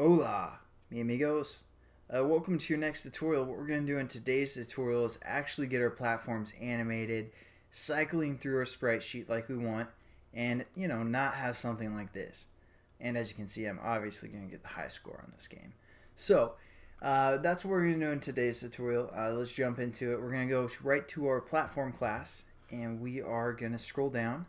Hola, mi amigos. Uh, welcome to your next tutorial. What we're going to do in today's tutorial is actually get our platforms animated, cycling through our sprite sheet like we want, and, you know, not have something like this. And as you can see, I'm obviously going to get the high score on this game. So, uh, that's what we're going to do in today's tutorial. Uh, let's jump into it. We're going to go right to our platform class, and we are going to scroll down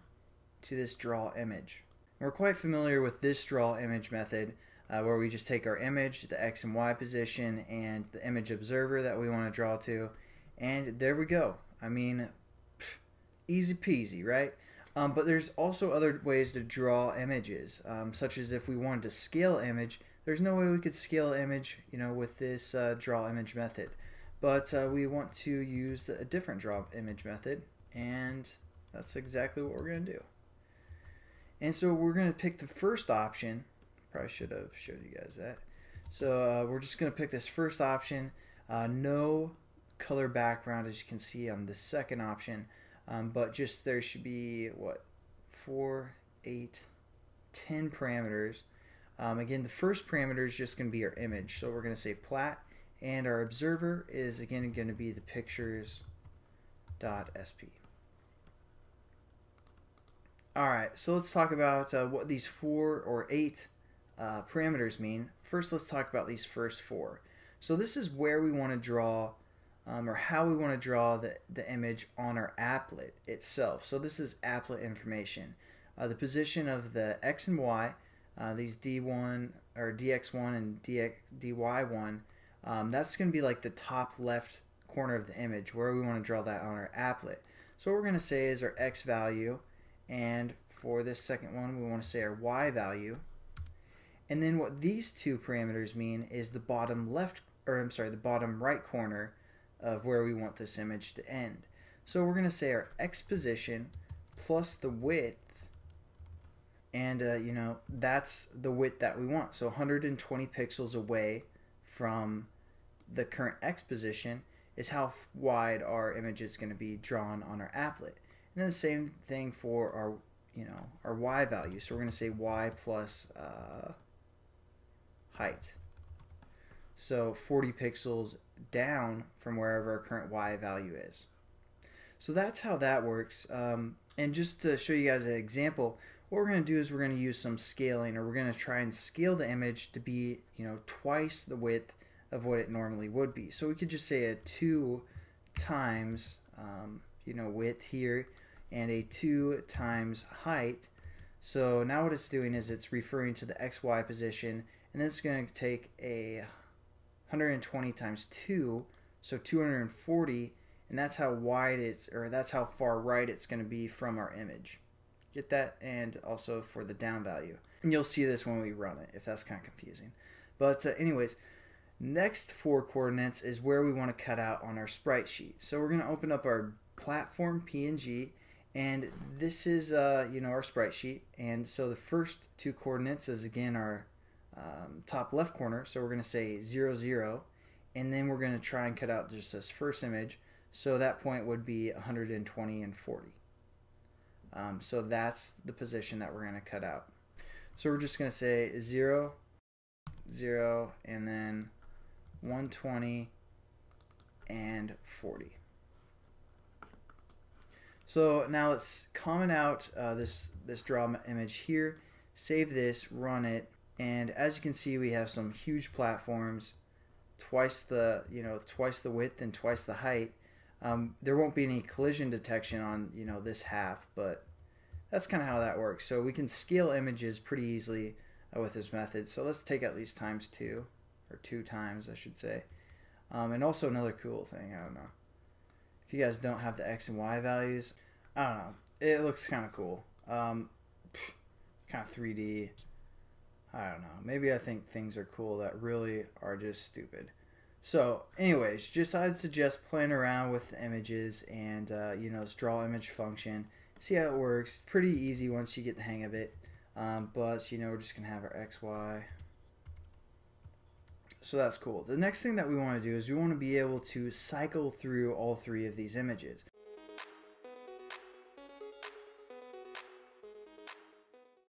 to this draw image. We're quite familiar with this draw image method uh, where we just take our image, the X and Y position, and the image observer that we want to draw to, and there we go. I mean, pff, easy peasy, right? Um, but there's also other ways to draw images, um, such as if we wanted to scale image, there's no way we could scale image, you know, with this uh, draw image method. But uh, we want to use a different draw image method, and that's exactly what we're going to do. And so we're going to pick the first option. Probably should have showed you guys that. So uh, we're just going to pick this first option. Uh, no color background as you can see on the second option. Um, but just there should be, what, four, eight, ten parameters. Um, again, the first parameter is just going to be our image. So we're going to say plat. And our observer is again going to be the pictures dot sp. Alright, so let's talk about uh, what these four or eight uh, parameters mean. First, let's talk about these first four. So this is where we want to draw, um, or how we want to draw the, the image on our applet itself. So this is applet information. Uh, the position of the x and y, uh, these d1 or dx1 and dx, dy1, um, that's going to be like the top left corner of the image where we want to draw that on our applet. So what we're going to say is our x value and for this second one, we want to say our y value. And then what these two parameters mean is the bottom left, or I'm sorry, the bottom right corner of where we want this image to end. So we're going to say our x position plus the width, and uh, you know, that's the width that we want. So 120 pixels away from the current x position is how wide our image is going to be drawn on our applet. And then the same thing for our, you know, our y value. So we're going to say y plus uh, height. So 40 pixels down from wherever our current y value is. So that's how that works. Um, and just to show you guys an example, what we're going to do is we're going to use some scaling, or we're going to try and scale the image to be, you know, twice the width of what it normally would be. So we could just say a 2 times, um, you know, width here and a 2 times height. So now what it's doing is it's referring to the xy position and then it's going to take a 120 times 2, so 240, and that's how wide it's, or that's how far right it's going to be from our image. Get that? And also for the down value. And you'll see this when we run it, if that's kind of confusing. But uh, anyways, next four coordinates is where we want to cut out on our sprite sheet. So we're going to open up our platform PNG and this is uh, you know our sprite sheet and so the first two coordinates is again our um, top left corner. So we're going to say 0 0 and then we're going to try and cut out just this first image. So that point would be 120 and 40 um, so that's the position that we're going to cut out. So we're just going to say 0 0 and then 120 and 40 so now let's comment out uh, this, this draw image here, save this, run it, and as you can see we have some huge platforms, twice the, you know, twice the width and twice the height. Um, there won't be any collision detection on, you know, this half, but that's kind of how that works. So we can scale images pretty easily uh, with this method. So let's take at least times two, or two times I should say. Um, and also another cool thing, I don't know. If you guys don't have the X and Y values, I don't know. It looks kind of cool. Um, kind of 3D. I don't know. Maybe I think things are cool that really are just stupid. So, anyways, just I'd suggest playing around with images and uh, you know this draw image function. See how it works. Pretty easy once you get the hang of it. Um, but you know we're just gonna have our X Y. So that's cool. The next thing that we want to do is we want to be able to cycle through all three of these images.